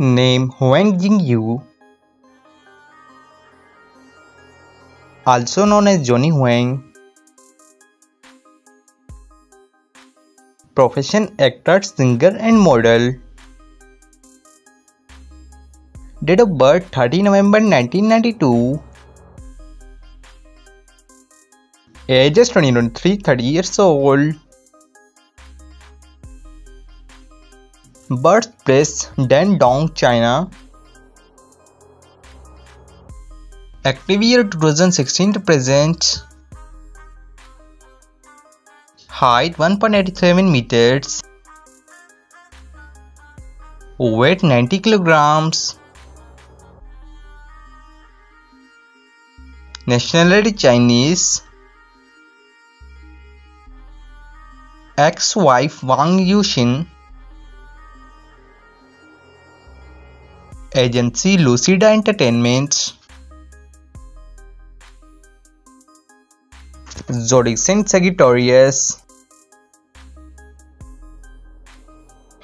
Name Huang Jingyu, also known as Johnny Huang. Profession actor, singer and model. Date of birth 30 November 1992. Age is 23, 30 years old. Birthplace Dandong, China. Active year 2016 to present. Height 1.87 meters. Weight 90 kilograms. Nationality Chinese. Ex-wife Wang Yuxin. Agency Lucida Entertainment. Zodiac sign Sagittarius.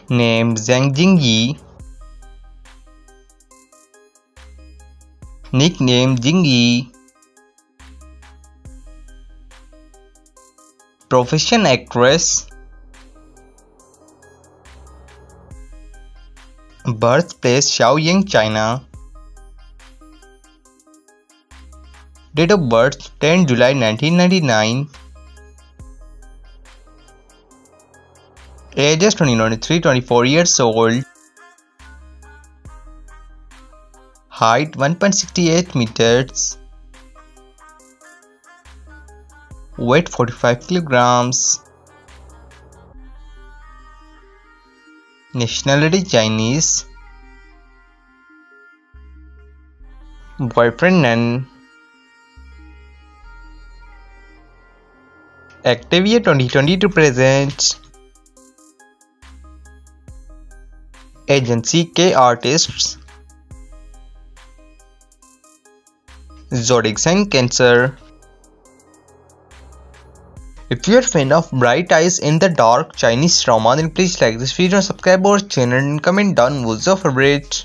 Name Zhang Jingyi. Nickname Jingyi. Profession actress. Birthplace Shaoyang, China. Date of birth 10 July 1999. Age is 23 24 years old. Height 1.68 meters. Weight 45 kilograms. Nationality Chinese. Boyfriend none. Active year 2020 to present. Agency K Artists. Zodiac sign Cancer. If you are fan of bright eyes in the dark Chinese drama then please like this video and subscribe our channel and comment down what's your favorite.